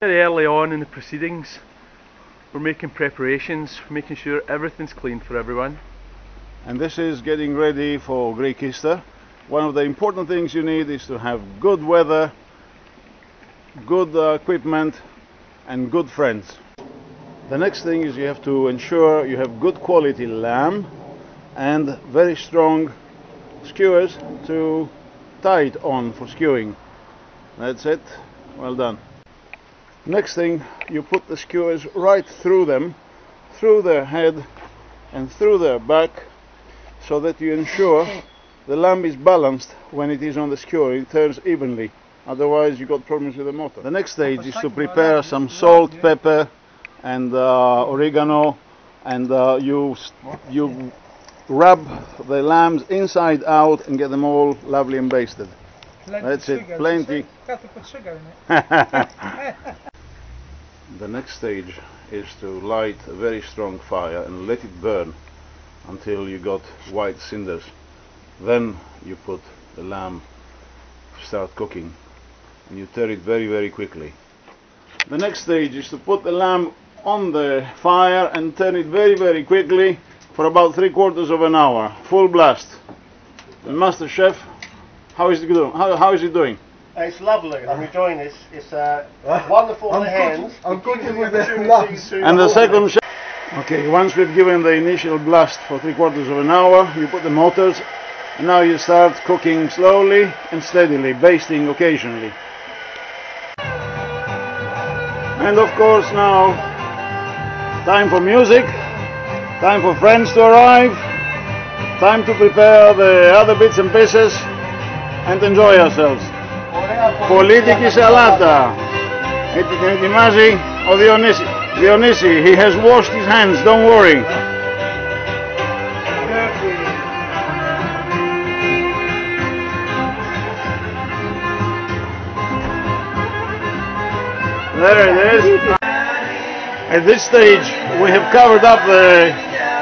Very early on in the proceedings, we're making preparations, making sure everything's clean for everyone. And this is getting ready for Greek Easter. One of the important things you need is to have good weather, good uh, equipment, and good friends. The next thing is you have to ensure you have good quality lamb and very strong skewers to tie it on for skewing. That's it. Well done. Next thing, you put the skewers right through them, through their head and through their back, so that you ensure the lamb is balanced when it is on the skewer, it turns evenly. Otherwise, you've got problems with the motor. The next stage is to prepare some salt, pepper, and uh, oregano, and uh, you you rub the lambs inside out and get them all lovely and basted. That's it, plenty. Have to put sugar in it. The next stage is to light a very strong fire and let it burn until you got white cinders. Then you put the lamb, start cooking, and you turn it very, very quickly. The next stage is to put the lamb on the fire and turn it very, very quickly for about three quarters of an hour, full blast. The master chef, how is it doing? How, how is it doing? It's lovely. I'm enjoying this. It's uh, wonderful on the hands. I'm It gives cooking you with the lungs. And the second chef. Okay, once we've given the initial blast for three quarters of an hour, you put the motors, and now you start cooking slowly and steadily, basting occasionally. And of course now, time for music, time for friends to arrive, time to prepare the other bits and pieces, and enjoy ourselves Πολίτικη σαλάτα. Έτσι την ετοιμάζει ο Διονύση. Διονύση, he has washed his hands, don't worry. There it is. At this stage, we have covered up the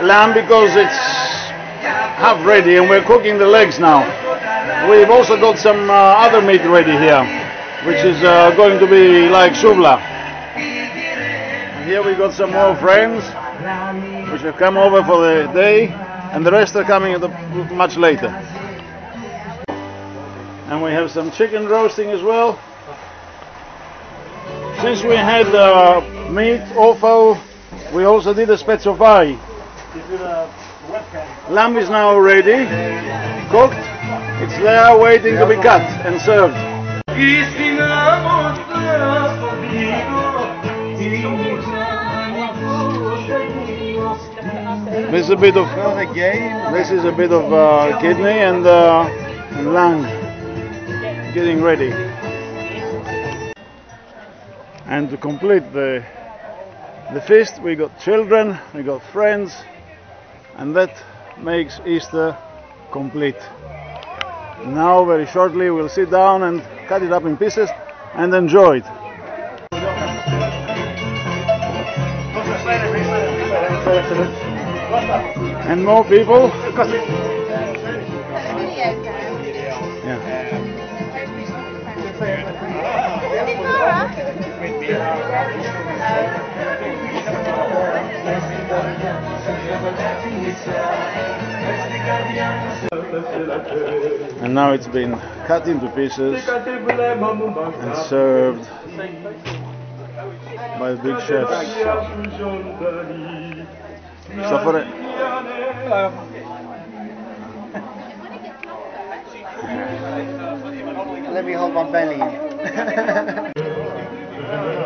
lamb because it's half ready and we're cooking the legs now. We've also got some uh, other meat ready here, which is uh, going to be like souvla. And here we got some more friends, which have come over for the day, and the rest are coming the, much later. And we have some chicken roasting as well. Since we had uh, meat, offal, we also did a spetsofai. Lamb is now ready, cooked. It's there waiting to be cut and served. This is a bit of this is a bit of uh, kidney and, uh, lung getting ready. And to complete the the feast, we got children, we got friends, and that makes Easter complete. Now, very shortly, we'll sit down and cut it up in pieces and enjoy it. And more people. Yeah. And now it's been cut into pieces and served by the big chefs. Suffer Let me hold my belly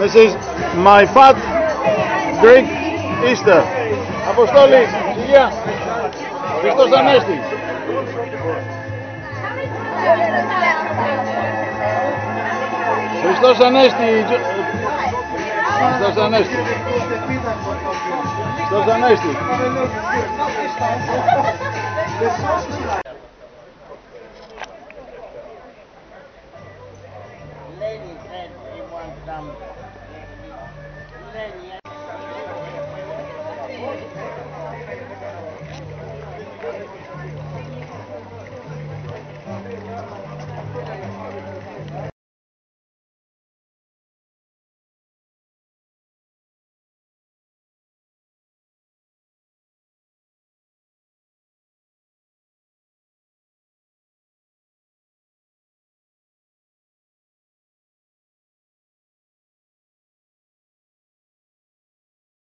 This is my fat Greek Easter. Αποστόλη, υγεία. Χριστός Ανέστη. Χριστός Ανέστη. Τζο- Χριστός Ανέστη. Χριστός Ανέστη. Ini.